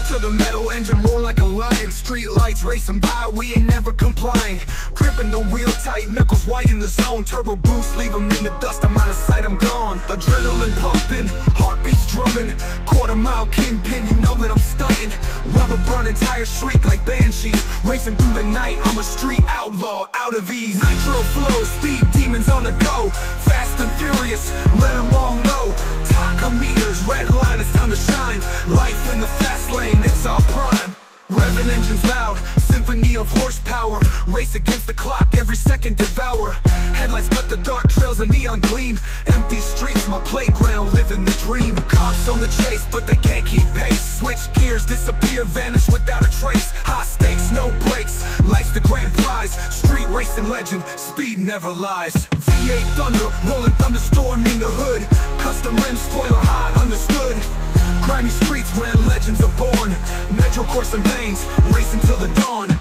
Pedal to the metal, engine roar like a lion. Street lights racing by, we ain't never complying. Gripping the wheel tight, knuckles white in the zone. Turbo boost, leave 'em in the dust, I'm out of sight, I'm gone. Adrenaline pumping, heartbeats drumming. Quarter mile kingpin, you know that I'm stunting. Rubber burning, tires shriek like banshees Racing through the night, I'm a street outlaw, out of ease. Nitro flow, speed demons on the go. Fast of horsepower. Race against the clock, every second devour. Headlights cut the dark trails, a neon gleam. Empty streets, my playground, living the dream. Cops on the chase, but they can't keep pace. Switch gears, disappear, vanish without a trace. High stakes, no brakes, life's the grand prize. Street racing legend, speed never lies. V8 thunder, rolling thunderstorm in the hood. Custom rims, spoiler high, understood. Grimy streets where legends are born. Metro course and veins, racing till the dawn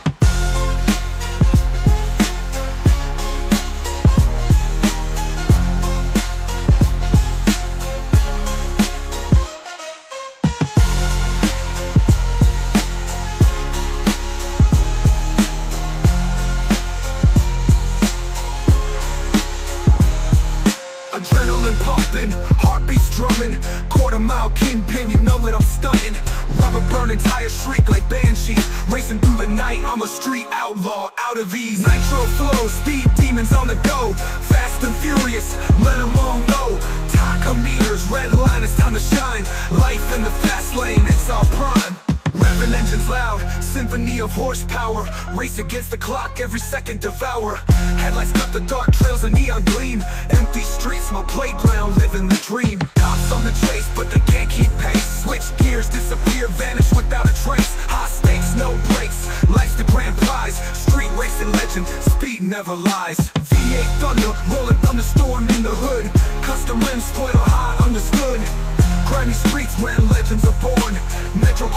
Adrenaline pumping, heartbeats drumming Quarter mile kingpin, you know that I'm stunting Rubber burning, tires shriek like banshees Racing through the night, I'm a street outlaw, out of ease. Nitro flow, speed demons on the go Fast and furious, let 'em all know. Tachometers, red line, it's time to shine. Life in the fast lane, it's our prime symphony of horsepower. Race against the clock, every second devour. Headlights cut the dark trails, a neon gleam. Empty streets, my playground, living the dream. Cops on the chase, but they can't keep pace. Switch gears, disappear, vanish without a trace. High stakes, no brakes, life's the grand prize. Street racing legend, speed never lies. V8 thunder, rolling thunderstorm in the hood. Custom rims, spoiler high, understood. Grimy streets where legends are born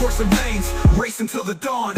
course and veins, racing till the dawn